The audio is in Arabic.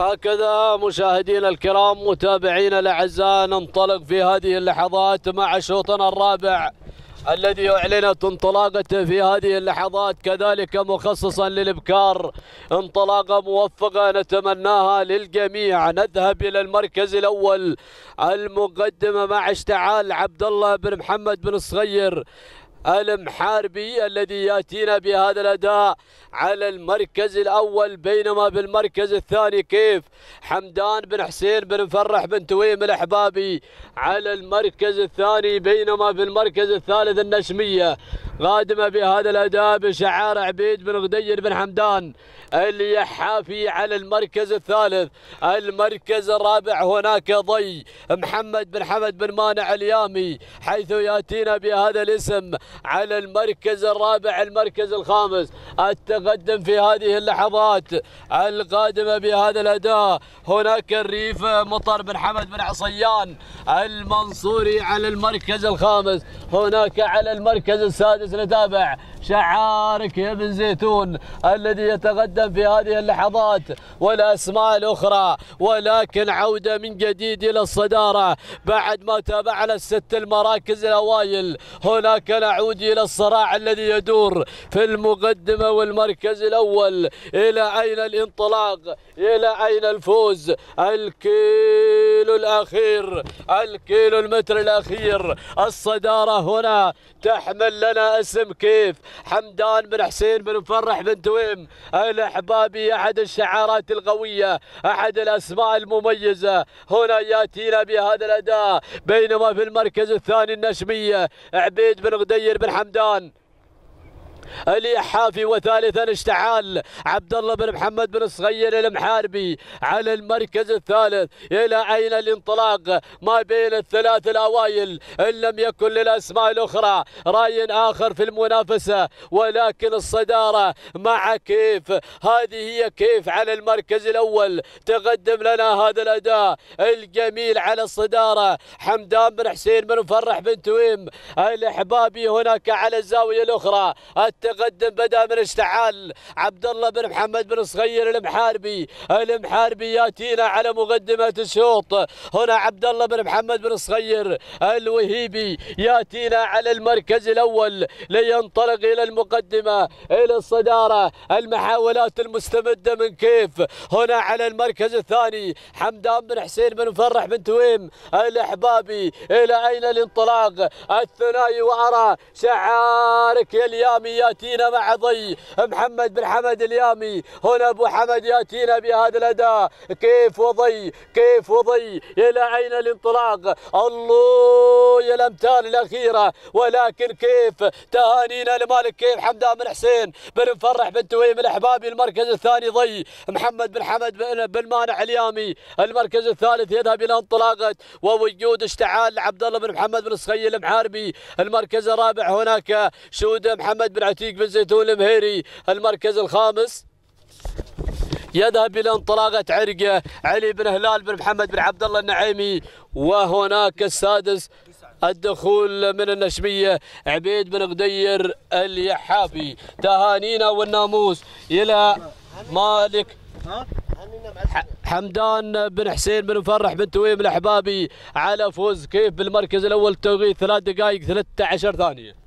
هكذا مشاهدينا الكرام متابعينا الأعزاء ننطلق في هذه اللحظات مع شوطنا الرابع. الذي اعلنت انطلاقته في هذه اللحظات كذلك مخصصا للإبكار. انطلاقة موفقة نتمناها للجميع. نذهب إلى المركز الأول المقدمة مع اشتعال عبد الله بن محمد بن الصغير المحاربي الذي يأتينا بهذا الأداء على المركز الأول بينما بالمركز الثاني كيف؟ حمدان بن حسين بن مفرح بن تويم الأحبابي على المركز الثاني بينما بالمركز الثالث النشميه قادمه بهذا الأداء بشعار عبيد بن غدير بن حمدان اليحافي على المركز الثالث. المركز الرابع هناك ضي محمد بن حمد بن مانع اليامي حيث يأتينا بهذا الاسم. على المركز الرابع المركز الخامس. التقدم في هذه اللحظات القادمة بهذا الأداء. هناك الريف مطر بن حمد بن عصيان المنصوري على المركز الخامس. هناك على المركز السادس نتابع شعارك يا ابن زيتون الذي يتقدم في هذه اللحظات. والاسماء الأخرى ولكن عودة من جديد إلى الصدارة بعد ما تابعنا الست المراكز الأوائل. هناك نعود إلى الصراع الذي يدور في المقدمة والمركز الأول. إلى أين الانطلاق؟ إلى أين الفوز؟ الكيلو الأخير الكيلو المتر الأخير. الصدارة هنا تحمل لنا اسم كيف؟ حمدان بن حسين بن مفرح بن تويم الاحبابي أحد الشعارات القوية أحد الأسماء المميزة. هنا يأتينا بهذا الأداء بينما في المركز الثاني النشمية عبيد بن غدير بن حمدان. اليحافي وثالثا اشتعال عبد الله بن محمد بن صغير المحاربي على المركز الثالث. إلى أين الانطلاق؟ ما بين الثلاث الأوائل إن لم يكن للأسماء الأخرى. رأي آخر في المنافسة ولكن الصدارة مع كيف؟ هذه هي كيف على المركز الأول. تقدم لنا هذا الأداء الجميل على الصدارة. حمدان بن حسين بن مفرح بن تويم الإحبابي هناك على الزاوية الأخرى. التقدم بدا من اشتعال عبد الله بن محمد بن صغير المحاربي. المحاربي ياتينا على مقدمة الشوط. هنا عبد الله بن محمد بن صغير الوهيبي ياتينا على المركز الأول لينطلق إلى المقدمة إلى الصدارة المحاولات المستمدة من كيف. هنا على المركز الثاني حمدان بن حسين بن مفرح بن تويم الأحبابي. إلى أين الانطلاق؟ الثنائي وأرى شعارك يا اليامي يأتينا مع ضي. محمد بن حمد اليامي. هنا أبو حمد يأتينا بهذا الأداء. كيف وضي؟ كيف وضي؟ إلى أين الانطلاق؟ الله يا الامتار الأخيرة. ولكن كيف؟ تهانينا لمالك كيف؟ حمدان بن حسين بن مفرح بن تويم الاحبابي المركز الثاني ضي. محمد بن حمد بن, مانع اليامي المركز الثالث يذهب إلى انطلاقه ووجود اشتعال عبد الله بن محمد بن صخيل المحاربي المركز الرابع هناك. شوده محمد بن عتيق بن زيتون المهيري المركز الخامس. يذهب إلى انطلاقة عرقه علي بن هلال بن محمد بن عبد الله النعيمي وهناك السادس الدخول من النشمية عبيد بن غدير اليحافي تهانينا والناموس إلى مالك حمدان بن حسين بن مفرح بن تويم الأحبابي على فوز كيف بالمركز الأول توقيت ثلاث دقائق 13 ثانية.